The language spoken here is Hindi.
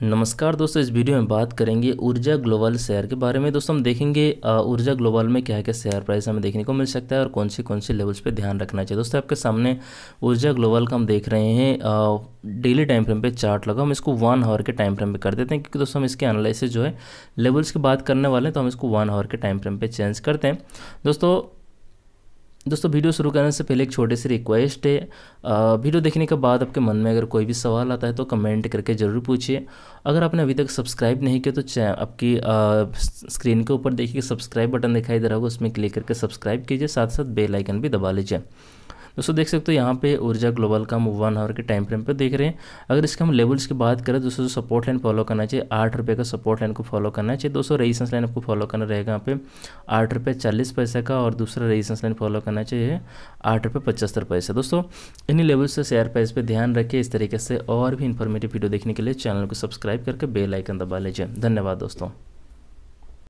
नमस्कार दोस्तों, इस वीडियो में बात करेंगे ऊर्जा ग्लोबल शेयर के बारे में। दोस्तों, हम देखेंगे ऊर्जा ग्लोबल में क्या क्या शेयर प्राइस हमें देखने को मिल सकता है और कौन सी कौन सी लेवल्स पे ध्यान रखना चाहिए। दोस्तों, आपके सामने ऊर्जा ग्लोबल का हम देख रहे हैं डेली टाइम फ्रेम पे चार्ट लगा। हम इसको वन आवर के टाइम फ्रेम पे कर देते हैं, क्योंकि दोस्तों, हम इसके एनालिसिस जो है, लेवल्स की बात करने वाले हैं तो हम इसको वन आवर के टाइम फ्रेम पर चेंज करते हैं। दोस्तों दोस्तों, वीडियो शुरू करने से पहले एक छोटे से रिक्वेस्ट है। वीडियो देखने के बाद आपके मन में अगर कोई भी सवाल आता है तो कमेंट करके ज़रूर पूछिए। अगर आपने अभी तक सब्सक्राइब नहीं किया तो आपकी स्क्रीन के ऊपर देखिए सब्सक्राइब बटन दिखाई दे रहा होगा, उसमें क्लिक करके सब्सक्राइब कीजिए साथ साथ बेल आइकन भी दबा लीजिए। दोस्तों, देख सकते हो यहाँ पे ऊर्जा ग्लोबल का हम वन आवर के टाइम फ्रेम पे देख रहे हैं। अगर इसके हम लेवल्स की बात करें, दोस्तों सपोर्ट लाइन फॉलो करना चाहिए, आठ रुपये का सपोर्ट लाइन को फॉलो करना चाहिए। दोस्तों रेजिस्टेंस लाइन आपको फॉलो करना रहेगा यहाँ पे। आठ रुपये चालीस पैसे का और दूसरा रेजिस्टेंस लाइन फॉलो करना चाहिए, आठ रुपये पचहत्तर पैसे। दोस्तों, इन्हीं लेवल्स से शेयर प्राइस पर ध्यान रखें इस तरीके से और भी इन्फॉर्मेटिव वीडियो देखने के लिए चैनल को सब्सक्राइब करके बेल आइकन दबा लीजिए। धन्यवाद, दोस्तों।